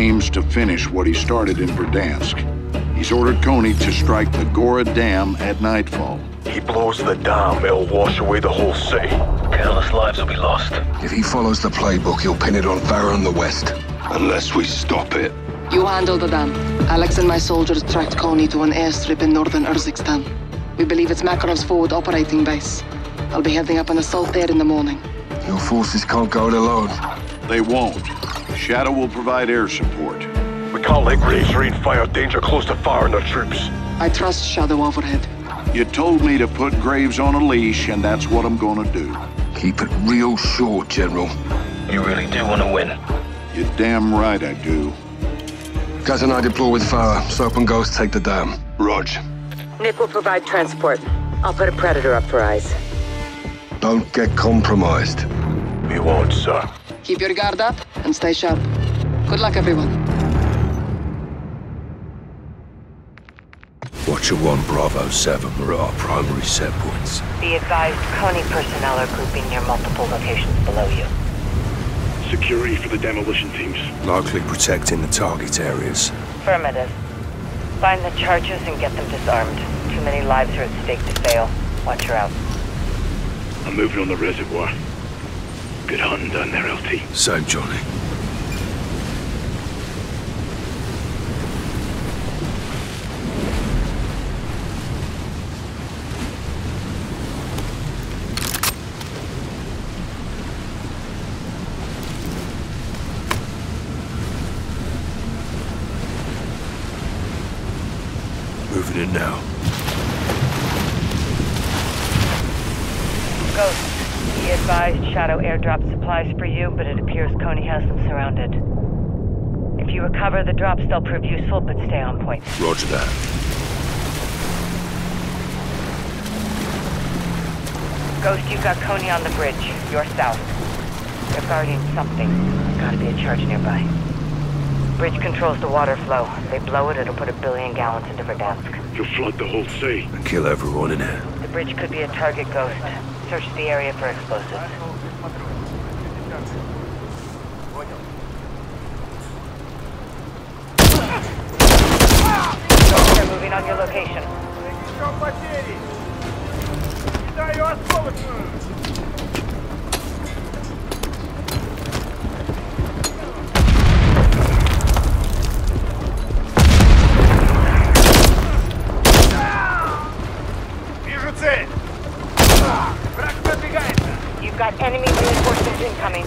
aims to finish what he started in Verdansk. He's ordered Konni to strike the Gora Dam at nightfall. He blows the dam, it'll wash away the whole city. Countless lives will be lost. If he follows the playbook, he'll pin it on Farah in the west. Unless we stop it. You handle the dam. Alex and my soldiers tracked Konni to an airstrip in northern Urzikstan. We believe it's Makarov's forward operating base. I'll be heading up an assault there in the morning. Your forces can't go it alone. They won't. Shadow will provide air support. We can't let Graves rain fire danger close to Farah and their troops. I trust Shadow overhead. You told me to put Graves on a leash, and that's what I'm gonna do. Keep it real short, General. You really do want to win. You're damn right I do. Gaz and I deploy with fire. Soap and Ghost take the dam. Rog. Nick will provide transport. I'll put a Predator up for eyes. Don't get compromised. We won't, sir. Keep your guard up and stay sharp. Good luck, everyone. Watcher 1 Bravo 7 are our primary set points. Be advised, Konni personnel are grouping near multiple locations below you. Security for the demolition teams. Likely protecting the target areas. Affirmative. Find the charges and get them disarmed. Too many lives are at stake to fail. Watch her out. I'm moving on the reservoir. Good hunting down there, LT. Same, Johnny. Moving in now. Ghost, be advised Shadow airdrop supplies for you, but it appears Konni has them surrounded. If you recover the drops, they'll prove useful, but stay on point. Roger that. Ghost, you've got Konni on the bridge. You're south. They're guarding something. Gotta be a charge nearby. Bridge controls the water flow. They blow it, it'll put a billion gallons into Verdansk. You'll flood the whole sea. And kill everyone in it. The bridge could be a target, Ghost. Search the area for explosives. They're moving on your location. Got enemy reinforcements incoming.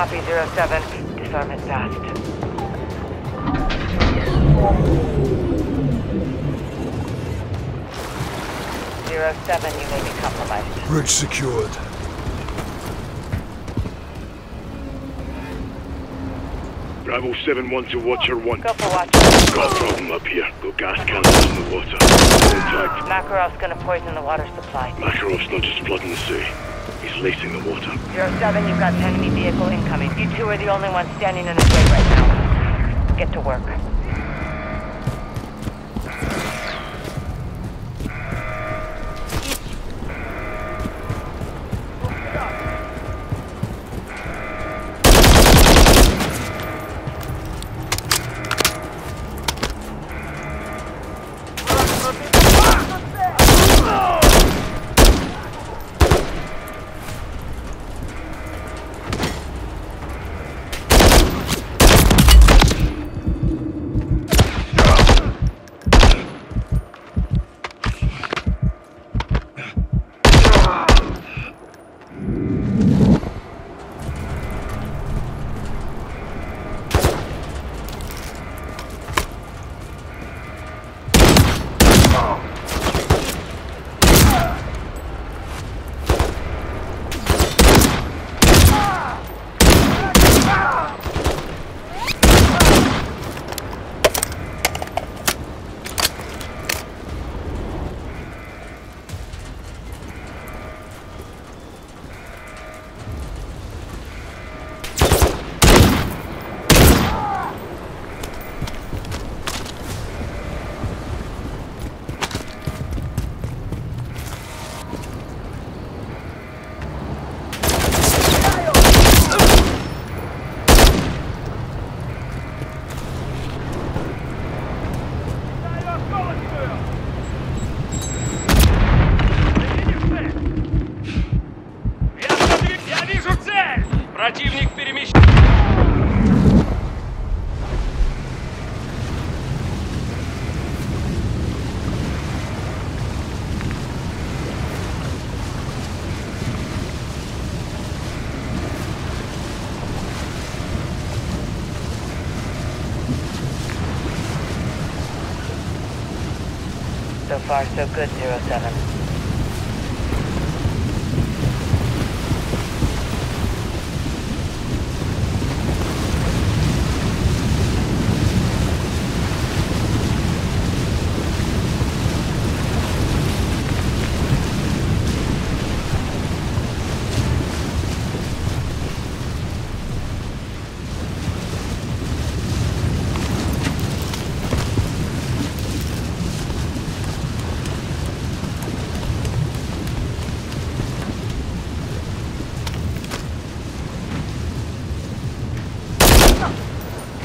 Copy 07. Disarm it fast. Zero seven, you may be compromised. Bridge secured. Bravo 7-1 to Watcher 1. Go for watch. Got a problem up here. Got gas cannons in the water. Contact. Makarov's gonna poison the water supply. Makarov's not just flooding the sea. He's lacing the water. Zero seven, you've got an enemy vehicle incoming. You two are the only ones standing in his way right now. Get to work.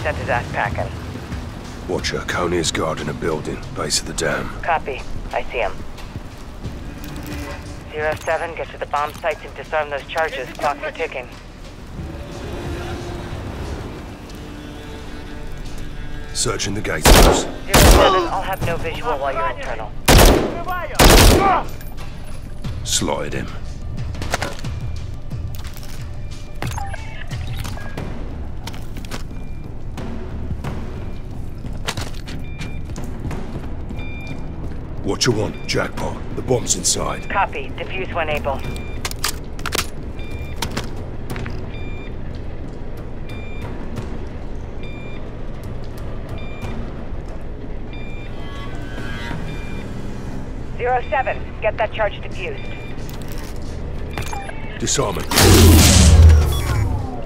Sent his ass packing. Watcher, Konni is guarding a building, base of the dam. Copy. I see him. Zero seven, get to the bomb sites and disarm those charges. Clocks are ticking. Searching the gatehouse. Zero seven, I'll have no visual while you're internal. Slotted him. Watcher 1, jackpot. The bomb's inside. Copy. Defuse when able. Zero seven, get that charge defused. Disarm it.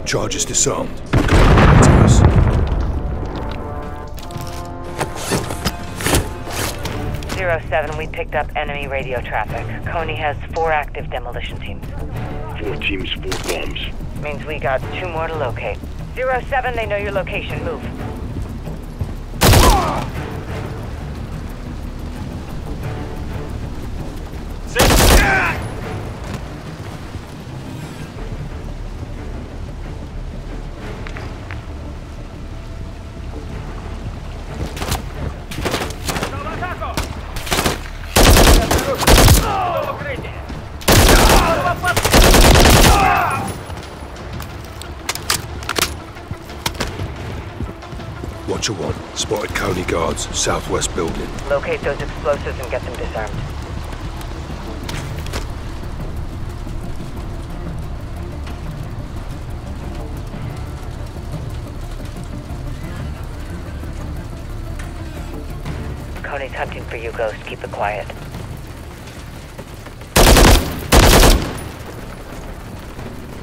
Charge is disarmed. 07, we picked up enemy radio traffic. Konni has four active demolition teams. Four teams, four bombs. Means we got two more to locate. 07, they know your location. Move. Six. Watcher 1, spotted Konni guards, southwest building. Locate those explosives and get them disarmed. Konni's hunting for you, Ghost. Keep it quiet.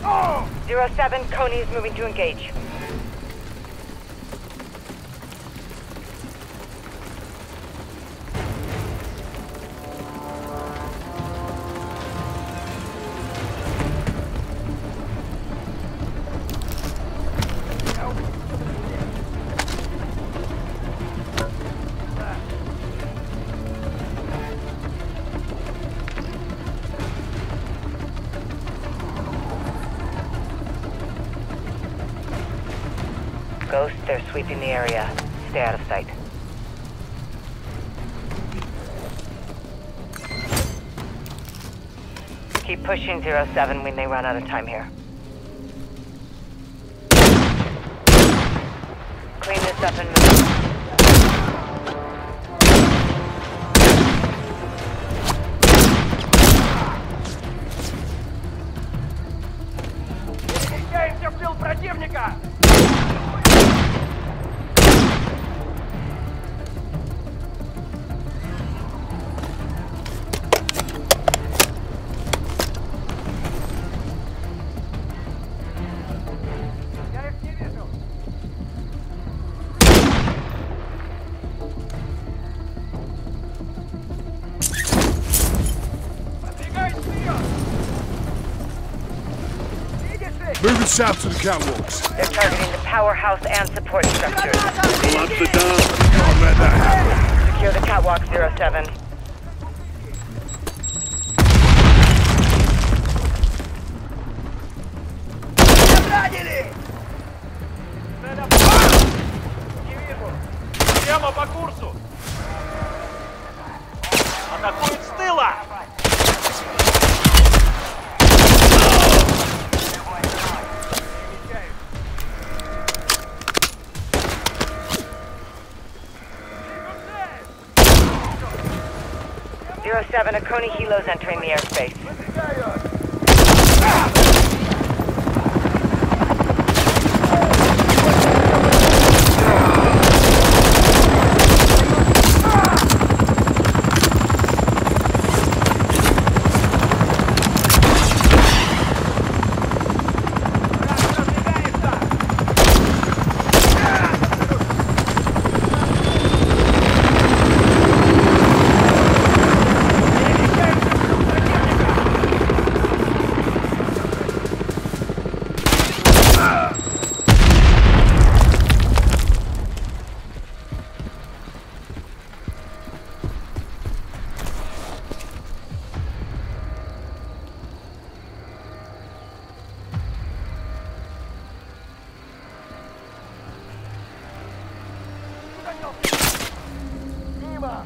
Oh! Zero seven, Coney is moving to engage. Area. Stay out of sight. Keep pushing zero seven. We may run out of time here. Clean this up and move. Moving south to the catwalks. They're targeting the powerhouse and support structures. Pull up the down. Can't let that happen. Secure the catwalk, zero seven. Не вижу! Прямо по курсу! 7, a Konni Hilo's entering the airspace.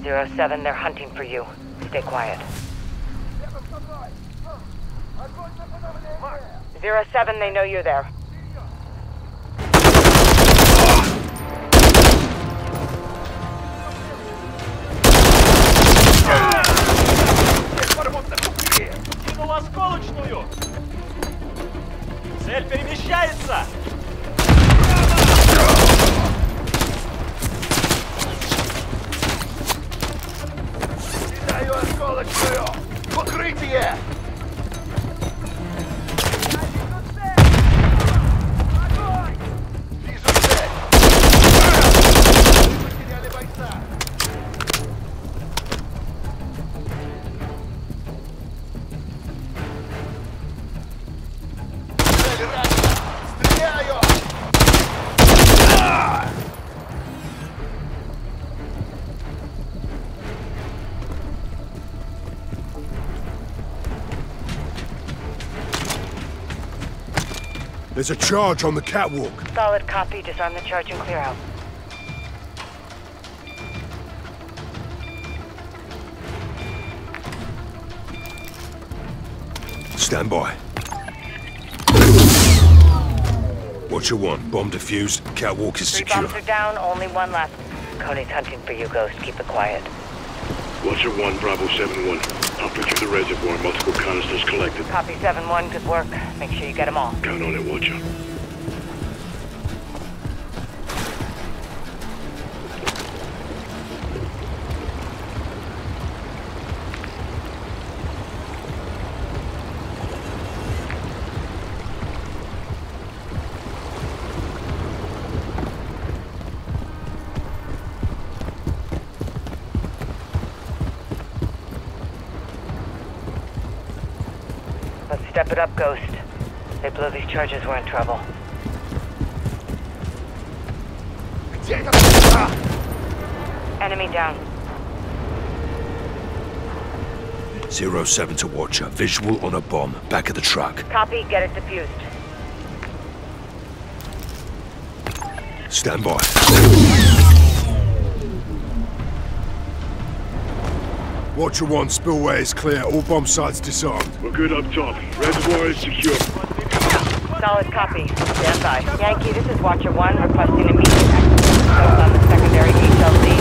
Zero seven, they're hunting for you. Stay quiet. Zero seven, they know you're there. Кинул осколочную! Цель перемещается! Entering the! There's a charge on the catwalk. Solid copy. Disarm the charge and clear out. Stand by. Watcher 1, bomb defused, catwalk is Three secure. bombs are down, only one left. Konni's hunting for you, Ghost. Keep it quiet. Watcher 1, Bravo 7-1. Halfway through the reservoir, multiple canisters collected. Copy 7-1, good work. Make sure you get them all. Count on it, Watcher. Step it up, Ghost. They blow these charges, we're in trouble. Enemy down. Zero 07 to Watcher, visual on a bomb, back of the truck. Copy, get it defused. Stand by. Watcher 1, spillway is clear. All bomb sites disarmed. We're good up top. Reservoir is secure. Solid copy. Stand by. Yankee, this is Watcher 1 requesting immediate access Ghost on the secondary HLZ.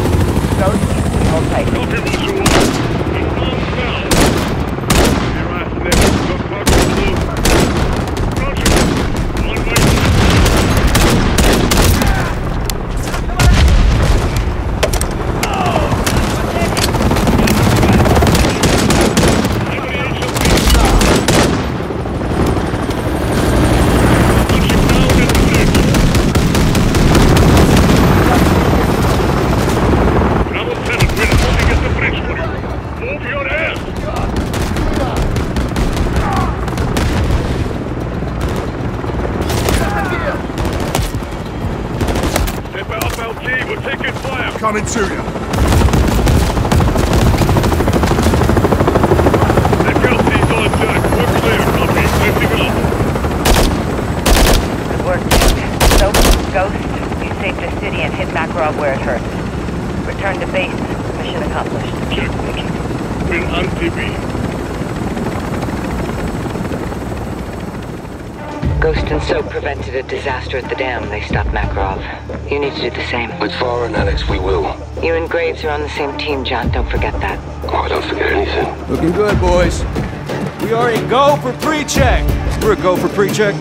Ghost, hold tight. Copy, Watcher 1. Involved now. Your ass next. Got cargo below. Roger. On my Anybody else up here? Watcher down at the bridge. Bravo 7, we're holding at the bridge for you. Move your ass! Step out, LT, we're taking fire! Coming to you. On deck, we're clear, copy, lifting up. Good work, Jack. So, Ghost, you saved the city and hit Makarov where it hurts. Return to base. Mission accomplished. Check, Watcher. We're Ghost and Soap prevented a disaster at the dam. They stopped Makarov. You need to do the same. With Farah and Alex, we will. You and Graves are on the same team, John. Don't forget that. Oh, I don't forget anything. Looking good, boys. We are a go for pre-check. We're a go for pre-check.